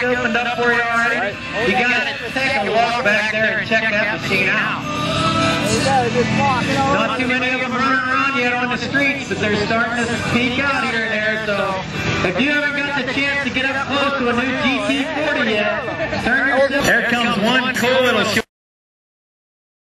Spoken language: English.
back opened up for you already. You got to take a walk back there and check that machine out. Not too many of them running around yet on the streets, but they're starting to peek out here and there. So if you haven't got the chance to get up close to a new GT40 yet, turn yourself. Here comes one cool little...